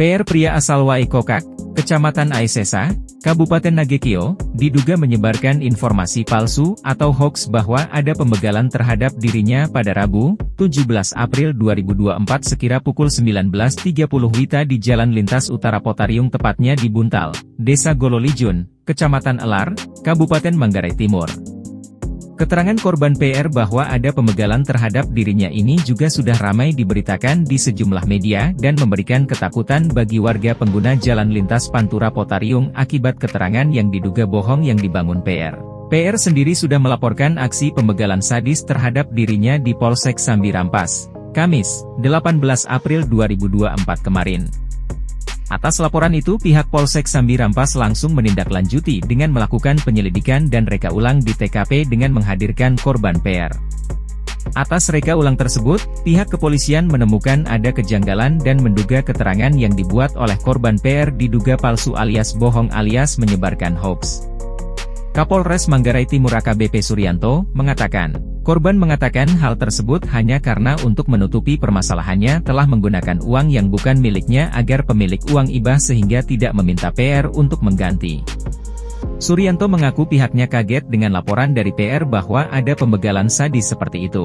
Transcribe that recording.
PR pria asal Waikokak, Kecamatan Aisesa, Kabupaten Nagekio, diduga menyebarkan informasi palsu atau hoax bahwa ada pembegalan terhadap dirinya pada Rabu, 17 April 2024 sekira pukul 19.30 Wita di Jalan Lintas Utara Potariung tepatnya di Buntal, Desa Gololijun, Kecamatan Elar, Kabupaten Manggarai Timur. Keterangan korban PR bahwa ada pemegalan terhadap dirinya ini juga sudah ramai diberitakan di sejumlah media dan memberikan ketakutan bagi warga pengguna jalan lintas Pantura Potariung akibat keterangan yang diduga bohong yang dibangun PR. PR sendiri sudah melaporkan aksi pemegalan sadis terhadap dirinya di Polsek Sambirampas, Kamis, 18 April 2024 kemarin. Atas laporan itu pihak Polsek Sambi Rampas langsung menindaklanjuti dengan melakukan penyelidikan dan reka ulang di TKP dengan menghadirkan korban PR. Atas reka ulang tersebut, pihak kepolisian menemukan ada kejanggalan dan menduga keterangan yang dibuat oleh korban PR diduga palsu alias bohong alias menyebarkan hoax. Kapolres Manggarai Timur AKBP Suryanto, mengatakan, Korban mengatakan hal tersebut hanya karena untuk menutupi permasalahannya telah menggunakan uang yang bukan miliknya agar pemilik uang ibah sehingga tidak meminta PR untuk mengganti. Suryanto mengaku pihaknya kaget dengan laporan dari PR bahwa ada pembegalan sadis seperti itu.